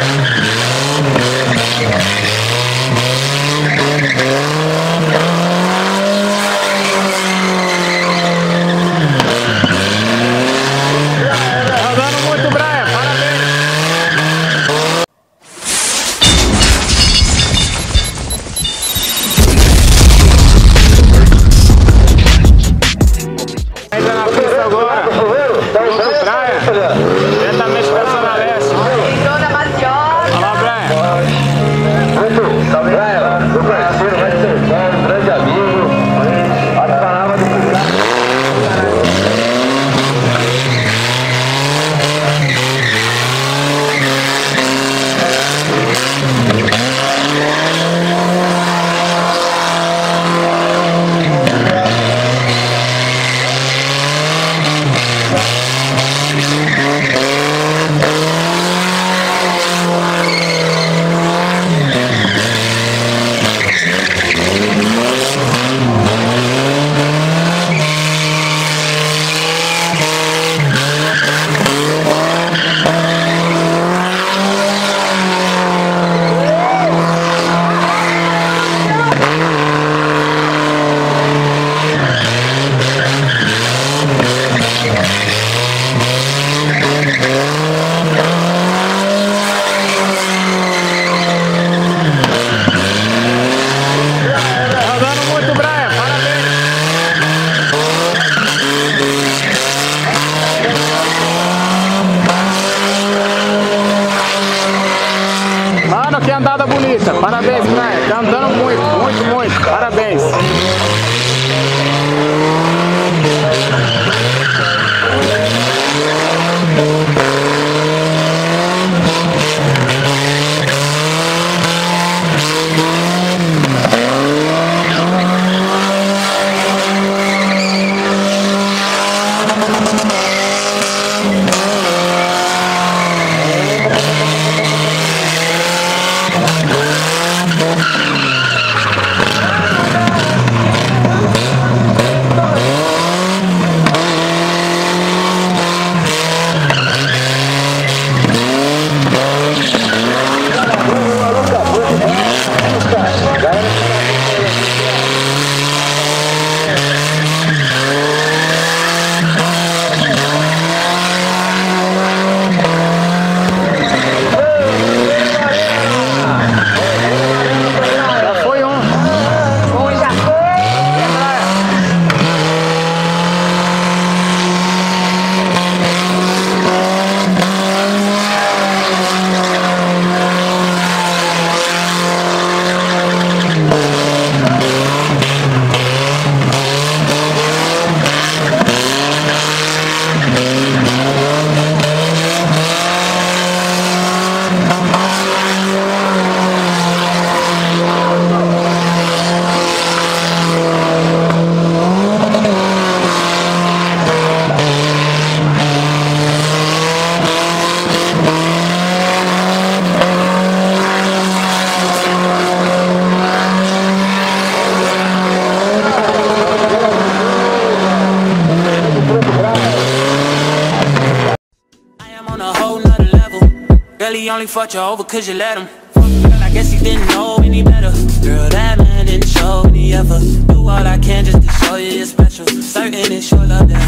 Thank. Mano, que andada bonita. Parabéns, Brian. Tá andando muito, muito, muito. Parabéns. He only fucked you over cause you let him. Girl, I guess he didn't know any better. Girl, that man didn't show any ever. Do all I can just to show you you're special. Certain it's your love that